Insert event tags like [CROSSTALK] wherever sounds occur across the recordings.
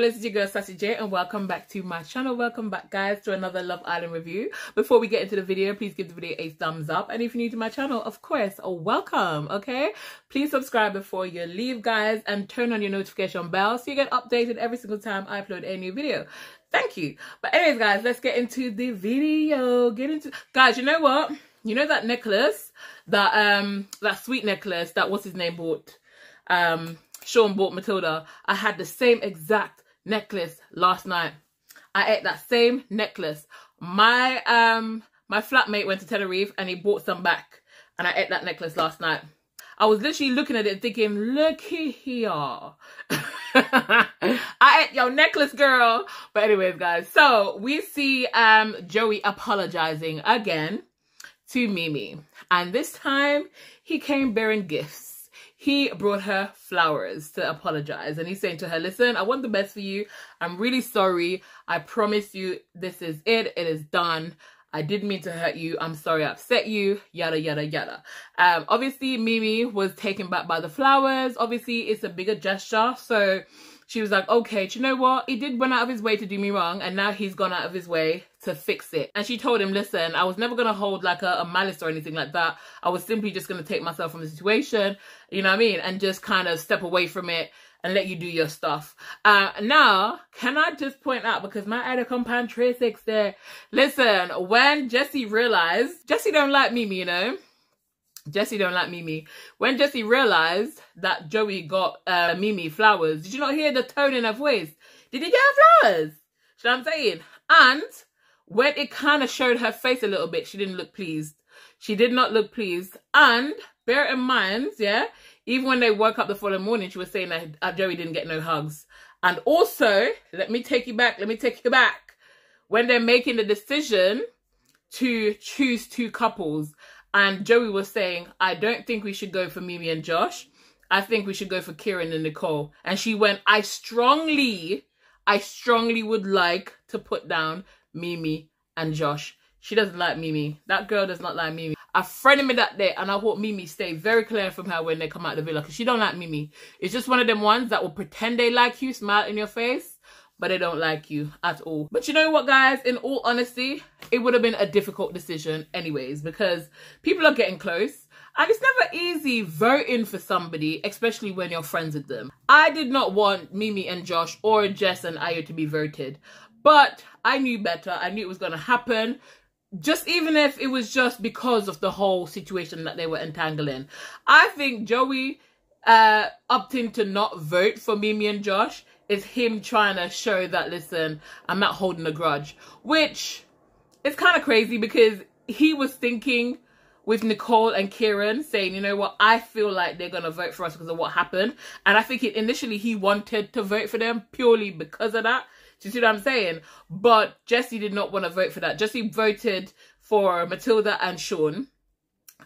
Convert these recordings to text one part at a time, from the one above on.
Sarsaparillas? It's your girl, Sassy J, and welcome back to my channel. Welcome back, guys, to another Love Island review. Before we get into the video, please give the video a thumbs up. And if you're new to my channel, of course, welcome, okay? Please subscribe before you leave, guys, and turn on your notification bell so you get updated every single time I upload a new video. Thank you. But anyways, guys, let's get into the video. Get into... Guys, you know what? You know that necklace? That, um, that sweet necklace that, what's his name, bought? Um Sean bought Matilda, I had the same exact necklace last night. I ate that same necklace. My um my flatmate went to Tenerife and he bought some back and I ate that necklace last night. I was literally looking at it thinking, look here. [LAUGHS] I ate your necklace, girl. But anyways, guys, so we see um Joey apologizing again to Mimii. And this time he came bearing gifts he brought her flowers to apologize and he's saying to her listen i want the best for you i'm really sorry i promise you this is it it is done I didn't mean to hurt you. I'm sorry I upset you. Yada, yada, yada. Um, obviously, Mimii was taken back by the flowers. Obviously, it's a bigger gesture. So she was like, okay, do you know what? He did run out of his way to do me wrong. And now he's gone out of his way to fix it. And she told him, listen, I was never going to hold like a, a, malice or anything like that. I was simply just going to take myself from the situation, you know what I mean? And just kind of step away from it and let you do your stuff. Uh, now, can I just point out, because my other compound Trace there, listen, when Jessy realized, Jessy don't like Mimii, you know? Jessy don't like Mimii. When Jessy realized that Joey got uh, Mimii flowers, did you not hear the tone in her voice? Did he get her flowers? You know what I'm saying? And when it kind of showed her face a little bit, she didn't look pleased. She did not look pleased. And bear in mind, yeah, even when they woke up the following morning, she was saying that Joey didn't get no hugs. And also, let me take you back, let me take you back. When they're making the decision to choose two couples, and Joey was saying, I don't think we should go for Mimii and Josh. I think we should go for Ciaran and Nicole. And she went, I strongly, I strongly would like to put down Mimii and Josh. She doesn't like Mimii. That girl does not like Mimii. I friended me that day and I hope Mimii stay very clear from her when they come out the villa because she don't like Mimii. It's just one of them ones that will pretend they like you, smile in your face, but they don't like you at all. But you know what, guys? In all honesty, it would have been a difficult decision anyways because people are getting close. And it's never easy voting for somebody, especially when you're friends with them. I did not want Mimii and Josh or Jess and Ayo to be voted. But I knew better. I knew it was going to happen. Just even if it was just because of the whole situation that they were entangling. I think Joey uh, opting to not vote for Mimii and Josh is him trying to show that, listen, I'm not holding a grudge. Which is kind of crazy because he was thinking with Nicole and Ciaran saying, you know what, I feel like they're going to vote for us because of what happened. And I think it, initially he wanted to vote for them purely because of that. Do you see what I'm saying? But Jessy did not want to vote for that. Jessy voted for Matilda and Sean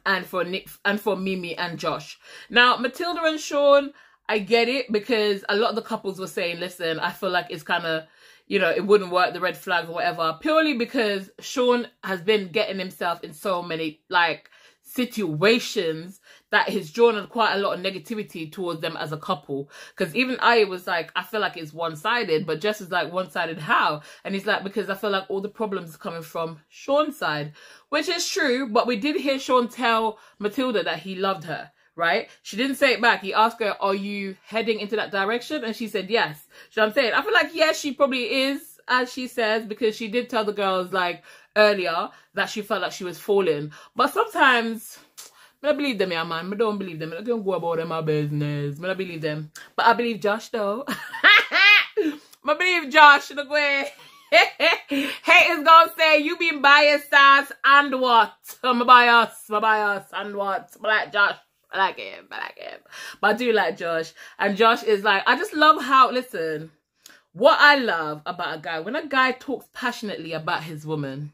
and for Nick and for Mimii and Josh. Now, Matilda and Sean, I get it because a lot of the couples were saying, listen, I feel like it's kind of, you know, it wouldn't work, the red flag or whatever, purely because Sean has been getting himself in so many, like, situations that has drawn quite a lot of negativity towards them as a couple. Because even I was like, I feel like it's one-sided, but Jess is like, one-sided how? And he's like, because I feel like all the problems are coming from Sean's side, which is true, but we did hear Sean tell Matilda that he loved her right? She didn't say it back. He asked her, are you heading into that direction? And she said, yes. So I'm saying, I feel like, yes, she probably is, as she says, because she did tell the girls, like, earlier that she felt like she was falling. But sometimes, I believe them, yeah, man. I don't believe them. I don't go about them my business. I believe them. But I believe Josh, though. [LAUGHS] I believe Josh, the way. Haters gonna say you been biased ass and what? I'm bias, my bias and what? Black Josh. I like him. I like him. But I do like Josh. And Josh is like, I just love how, listen, what I love about a guy, when a guy talks passionately about his woman,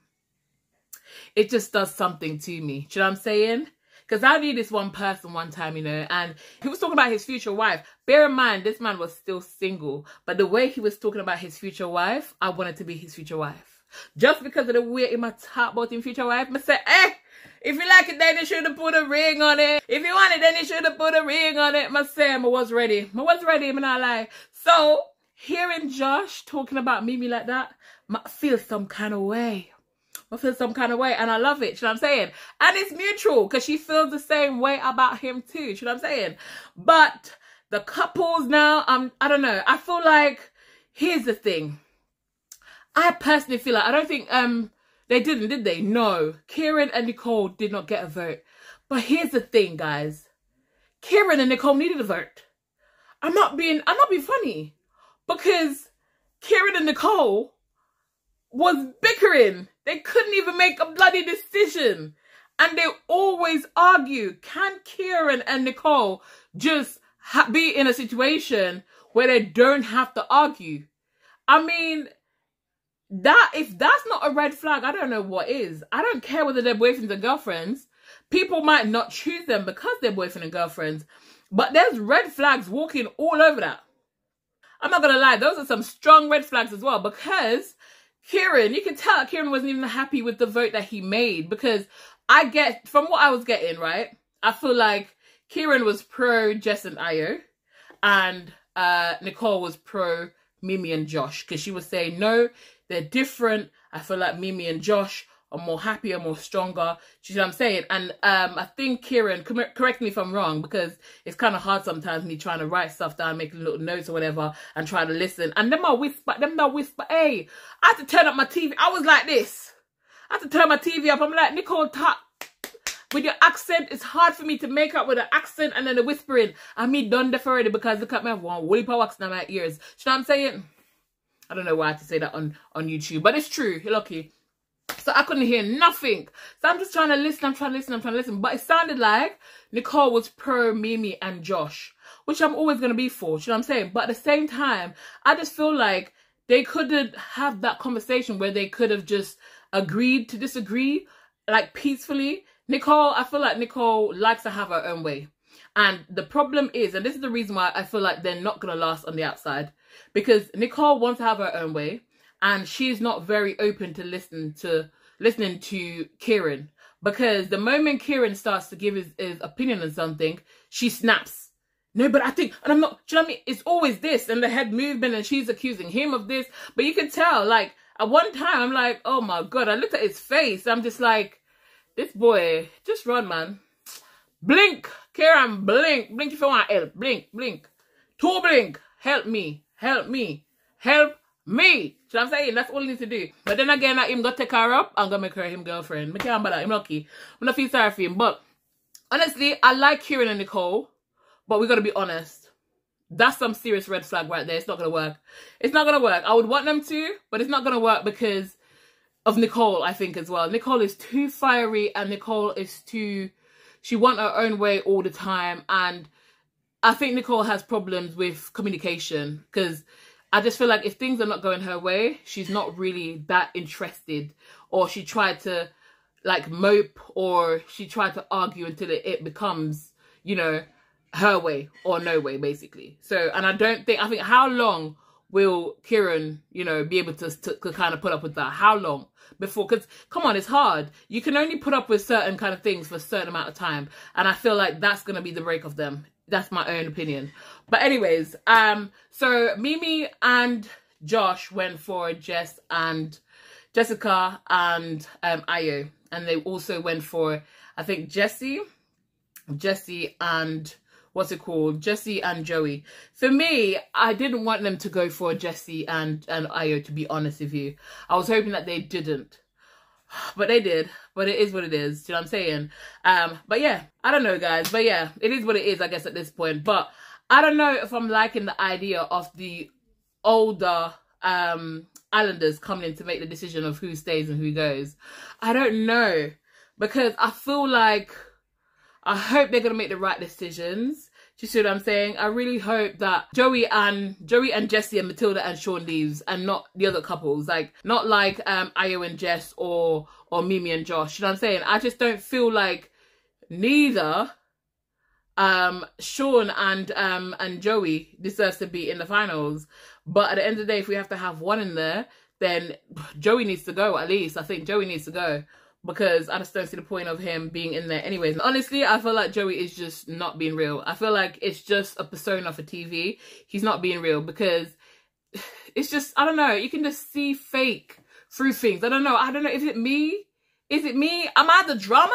it just does something to me. Do you know what I'm saying? Because I knew this one person one time, you know, and he was talking about his future wife. Bear in mind, this man was still single. But the way he was talking about his future wife, I wanted to be his future wife. Just because of the way in my top about him future wife, I said, eh, if you like it, then you should have put a ring on it. If you want it, then you should have put a ring on it. My Sam, I was ready. I was ready, I'm not lie. So, hearing Josh talking about Mimii like that, I feel some kind of way. I feel some kind of way and I love it, you know what I'm saying? And it's mutual because she feels the same way about him too, you know what I'm saying? But the couples now, um, I don't know. I feel like, here's the thing. I personally feel like, I don't think, um, they didn't, did they? No. Ciaran and Nicole did not get a vote. But here's the thing, guys. Ciaran and Nicole needed a vote. I'm not being, I'm not being funny. Because Ciaran and Nicole was bickering. They couldn't even make a bloody decision. And they always argue, can Ciaran and Nicole just be in a situation where they don't have to argue? I mean, that if that's not a red flag, I don't know what is. I don't care whether they're boyfriends or girlfriends. People might not choose them because they're boyfriend and girlfriends, but there's red flags walking all over that. I'm not gonna lie, those are some strong red flags as well because Ciaran, you can tell Ciaran wasn't even happy with the vote that he made because I get from what I was getting, right? I feel like Ciaran was pro Jess and Ayo and uh, Nicole was pro Mimii and Josh because she was saying, no, they're different. I feel like Mimii and Josh are more happier, more stronger. Do you know what I'm saying? And um, I think Ciaran, correct me if I'm wrong, because it's kind of hard sometimes me trying to write stuff down, making little notes or whatever, and trying to listen. And then I whisper, them I whisper, hey, I had to turn up my TV. I was like this. I had to turn my TV up. I'm like, Nicole, talk. With your accent, it's hard for me to make up with an accent and then the whispering. I mean, done deaf already because look at me, I have one woolly wax in my ears. You know what I'm saying? I don't know why to say that on, on YouTube, but it's true. You're lucky. So I couldn't hear nothing. So I'm just trying to listen, I'm trying to listen, I'm trying to listen. But it sounded like Nicole was pro Mimii and Josh, which I'm always going to be for. You know what I'm saying? But at the same time, I just feel like they couldn't have that conversation where they could have just agreed to disagree, like peacefully. Nicole, I feel like Nicole likes to have her own way. And the problem is, and this is the reason why I feel like they're not going to last on the outside, because Nicole wants to have her own way and she's not very open to listen to listening to Ciaran because the moment Ciaran starts to give his, his opinion on something, she snaps. No, but I think, and I'm not, do you know what I mean? It's always this and the head movement and she's accusing him of this. But you can tell, like, at one time, I'm like, oh my God, I looked at his face. I'm just like, this boy, just run, man. Blink, Ciaran, blink. Blink if you want help. Blink, blink. Two blink. Help me, help me, help me. So I'm saying that's all he needs to do. But then again, I him gonna take her up and gonna make her him girlfriend. I can't bother. I'm lucky. I'm not feel sorry for him. But honestly, I like Ciaran and Nicole, but we gotta be honest. That's some serious red flag right there. It's not gonna work. It's not gonna work. I would want them to, but it's not gonna work because of Nicole, I think, as well. Nicole is too fiery and Nicole is too she want her own way all the time and I think Nicole has problems with communication because I just feel like if things are not going her way, she's not really that interested, or she tried to like mope, or she tried to argue until it, it becomes, you know, her way or no way, basically. So, and I don't think, I think, how long will Ciaran, you know, be able to, to, to kind of put up with that? How long before? Because come on, it's hard. You can only put up with certain kind of things for a certain amount of time, and I feel like that's gonna be the break of them that's my own opinion. But anyways, um, so Mimii and Josh went for Jess and Jessica and um Ayo. And they also went for I think Jessy, Jessy and what's it called? Jessy and Joey. For me, I didn't want them to go for Jessy and, and Ayo, to be honest with you. I was hoping that they didn't. [SIGHS] But they did. But it is what it is. you know what I'm saying? Um, but yeah, I don't know, guys. But yeah, it is what it is, I guess, at this point. But I don't know if I'm liking the idea of the older um islanders coming in to make the decision of who stays and who goes. I don't know. Because I feel like I hope they're gonna make the right decisions. Do you see what I'm saying? I really hope that Joey and Joey and Jessy and Matilda and Sean leaves and not the other couples. Like not like um Ayo and Jess or or Mimii and Josh. You know what I'm saying? I just don't feel like neither um Sean and um and Joey deserves to be in the finals. But at the end of the day, if we have to have one in there, then Joey needs to go at least. I think Joey needs to go because I just don't see the point of him being in there anyways. honestly, I feel like Joey is just not being real. I feel like it's just a persona for TV. He's not being real because [SIGHS] it's just I don't know. You can just see fake through things. I don't know. I don't know. Is it me? Is it me? Am I the drama?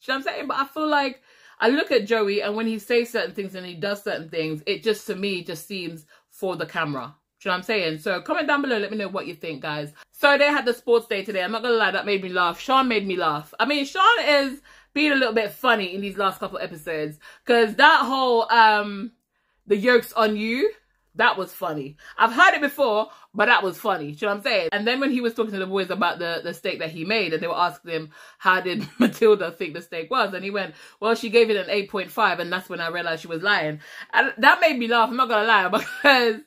You know what I'm saying? But I feel like I look at Joey and when he says certain things and he does certain things, it just to me just seems for the camera. You know what I'm saying? So comment down below, let me know what you think, guys. So they had the sports day today. I'm not gonna lie, that made me laugh. Sean made me laugh. I mean, Sean is being a little bit funny in these last couple episodes. Cause that whole um the yolks on you that was funny. I've heard it before, but that was funny. you know what I'm saying? And then when he was talking to the boys about the, the steak that he made, and they were asking him, how did [LAUGHS] Matilda think the steak was? And he went, well, she gave it an 8.5, and that's when I realized she was lying. And that made me laugh, I'm not gonna lie, [LAUGHS] because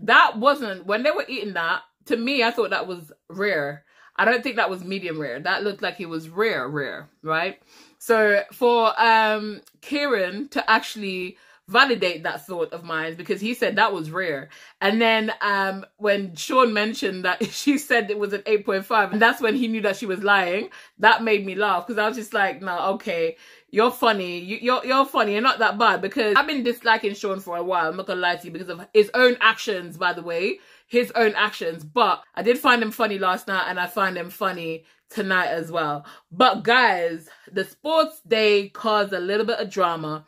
that wasn't, when they were eating that, to me, I thought that was rare. I don't think that was medium rare. That looked like it was rare, rare, right? So for um Ciaran to actually validate that thought of mine because he said that was rare. And then um, when Sean mentioned that [LAUGHS] she said it was an 8.5, and that's when he knew that she was lying, that made me laugh because I was just like, no, okay, you're funny. You, you're you're funny. You're not that bad because I've been disliking Sean for a while. I'm not gonna lie to you because of his own actions, by the way, his own actions. But I did find him funny last night, and I find him funny tonight as well. But guys, the sports day caused a little bit of drama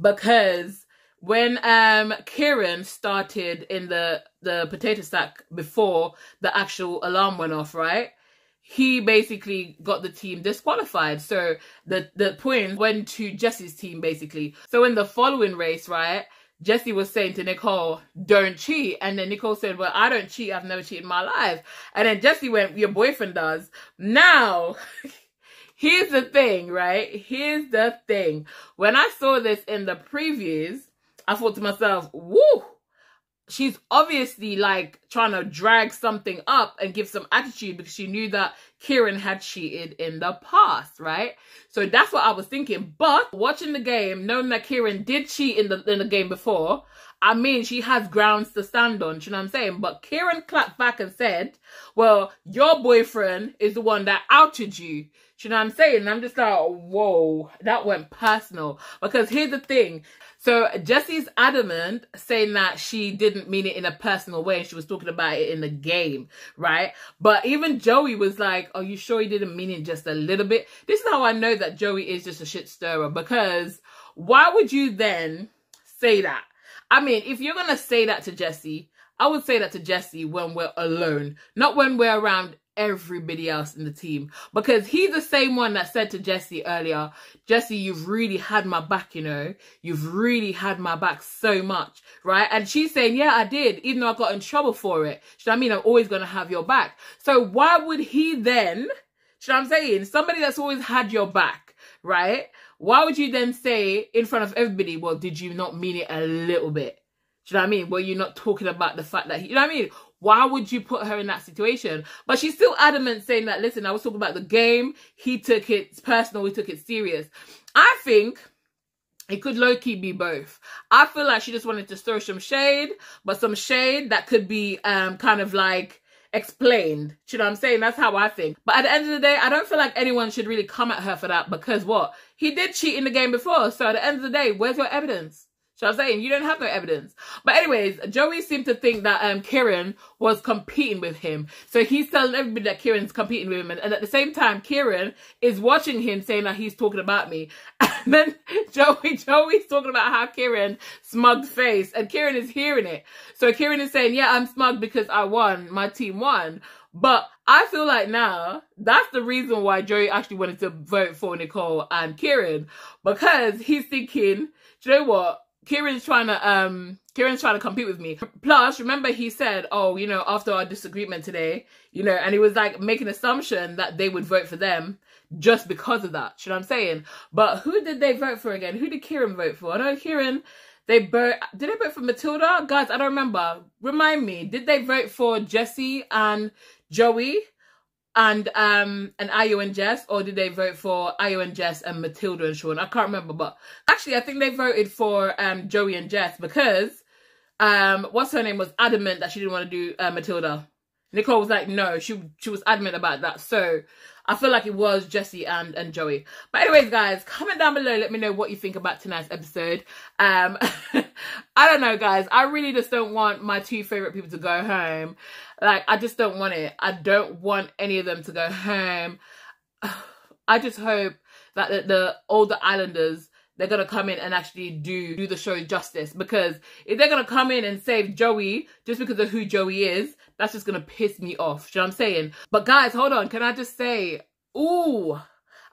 because when um Ciaran started in the the potato sack before the actual alarm went off, right? He basically got the team disqualified. So the the point went to Jessy's team basically. So in the following race, right? Jessy was saying to Nicole, don't cheat. And then Nicole said, well, I don't cheat. I've never cheated in my life. And then Jessy went, your boyfriend does. Now, [LAUGHS] here's the thing, right? Here's the thing. When I saw this in the previews, I thought to myself, woo, she's obviously like trying to drag something up and give some attitude because she knew that Ciaran had cheated in the past, right? So that's what I was thinking. But watching the game, knowing that Ciaran did cheat in the in the game before, I mean, she has grounds to stand on, you know what I'm saying? But Ciaran clapped back and said, well, your boyfriend is the one that outed you. You know what I'm saying? And I'm just like, whoa, that went personal. Because here's the thing. So Jessy's adamant saying that she didn't mean it in a personal way. She was talking about it in the game, right? But even Joey was like, are you sure he didn't mean it just a little bit? This is how I know that Joey is just a shit stirrer. Because why would you then say that? I mean, if you're going to say that to Jessy, I would say that to Jessy when we're alone, not when we're around everybody else in the team. Because he's the same one that said to Jessy earlier, Jessy, you've really had my back, you know. You've really had my back so much, right? And she's saying, yeah, I did, even though I got in trouble for it. Know I mean? I'm always going to have your back. So why would he then, know I'm saying? Somebody that's always had your back, right? Why would you then say in front of everybody, well, did you not mean it a little bit? Do you know what I mean? Well, you're not talking about the fact that, he, you know what I mean? Why would you put her in that situation? But she's still adamant saying that, listen, I was talking about the game. He took it personal. He took it serious. I think it could low-key be both. I feel like she just wanted to throw some shade, but some shade that could be um kind of like explained. you know what I'm saying? That's how I think. But at the end of the day, I don't feel like anyone should really come at her for that because what? He did cheat in the game before. So at the end of the day, where's your evidence? So I'm saying you don't have no evidence. But anyways, Joey seemed to think that um Ciaran was competing with him. So he's telling everybody that Ciaran's competing with him. And, and at the same time, Ciaran is watching him saying that he's talking about me. [LAUGHS] And then [LAUGHS] Joey, Joey's talking about how Ciaran smug face. And Ciaran is hearing it. So Ciaran is saying, yeah, I'm smug because I won. My team won. But I feel like now that's the reason why Joey actually wanted to vote for Nicole and Ciaran. Because he's thinking, do you know what? Ciaran's trying to um Ciaran's trying to compete with me. Plus, remember he said, "Oh, you know, after our disagreement today, you know," and he was like making assumption that they would vote for them just because of that. You know what I'm saying? But who did they vote for again? Who did Ciaran vote for? I know Ciaran. They vote. Did they vote for Matilda? Guys, I don't remember. Remind me. Did they vote for Jessy and Joey? And um and Ayo and Jess, or did they vote for Ayo and Jess and Matilda and Sean? I can't remember, but actually I think they voted for um Joey and Jess because um what's her name was adamant that she didn't want to do uh, Matilda. Nicole was like, no, she she was adamant about that. So I feel like it was Jessy and, and Joey. But anyways, guys, comment down below. Let me know what you think about tonight's episode. Um, [LAUGHS] I don't know, guys. I really just don't want my two favorite people to go home. Like, I just don't want it. I don't want any of them to go home. [SIGHS] I just hope that the, the older islanders they're gonna come in and actually do do the show justice because if they're gonna come in and save Joey just because of who Joey is, that's just gonna piss me off. You know what I'm saying? But guys, hold on. Can I just say, ooh,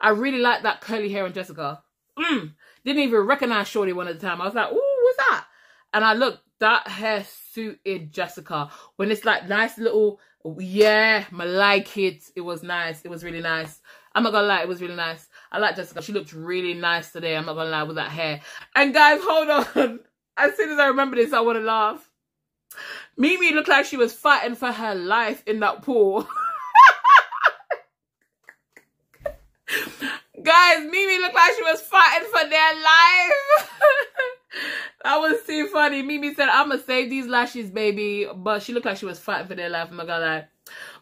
I really like that curly hair on Jessica. Mm, didn't even recognize Shorty one at the time. I was like, ooh, what's that? And I looked, that hair suited Jessica. When it's like nice little, yeah, I like it. It was nice. It was really nice. I'm not gonna lie, it was really nice. I like Jessica. She looked really nice today. I'm not gonna lie with that hair. And guys, hold on. [LAUGHS] As soon as I remember this, I want to laugh. Mimii looked like she was fighting for her life in that pool. [LAUGHS] Guys, Mimii looked like she was fighting for their life. [LAUGHS] that was too funny. Mimii said, I'm going to save these lashes, baby. But she looked like she was fighting for their life. I'm not going to lie.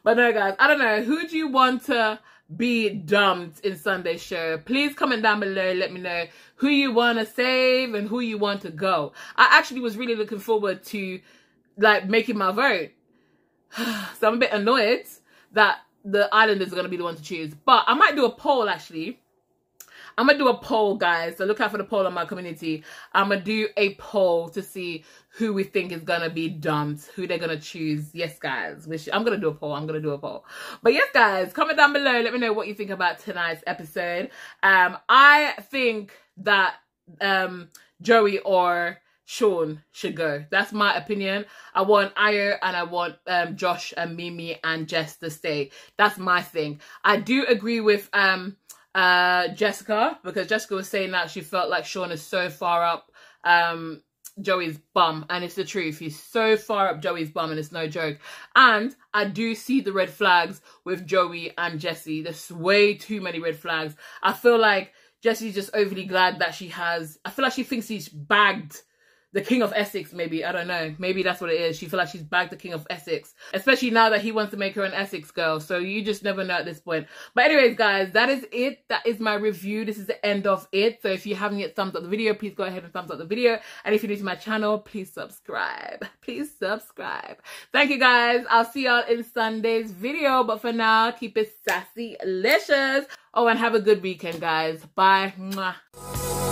But no, guys, I don't know. Who do you want to be dumped in Sunday's show? Please comment down below. Let me know who you want to save and who you want to go. I actually was really looking forward to like making my vote. [SIGHS] so I'm a bit annoyed that the Islanders are going to be the one to choose. But I might do a poll actually. I'm to do a poll, guys. So look out for the poll on my community. I'm to do a poll to see who we think is to be dumped, who they're to choose. Yes, guys. Which I'm to do a poll. I'm to do a poll. But yes, guys, comment down below. Let me know what you think about tonight's episode. Um, I think that um, Joey or Sean should go. That's my opinion. I want Ayo and I want um, Josh and Mimii and Jess to stay. That's my thing. I do agree with um, uh, Jessica because Jessica was saying that she felt like Sean is so far up um, Joey's bum and it's the truth. He's so far up Joey's bum and it's no joke. And I do see the red flags with Joey and Jessy. There's way too many red flags. I feel like Jessy's just overly glad that she has, I feel like she thinks he's bagged the king of Essex, maybe. I don't know. Maybe that's what it is. She feel like she's bagged the king of Essex. Especially now that he wants to make her an Essex girl. So you just never know at this point. But anyways, guys, that is it. That is my review. This is the end of it. So if you haven't yet thumbs up the video, please go ahead and thumbs up the video. And if you're new to my channel, please subscribe. [LAUGHS] Please subscribe. Thank you, guys. I'll see y'all in Sunday's video. But for now, keep it sassy, delicious. Oh, and have a good weekend, guys. Bye. Mwah.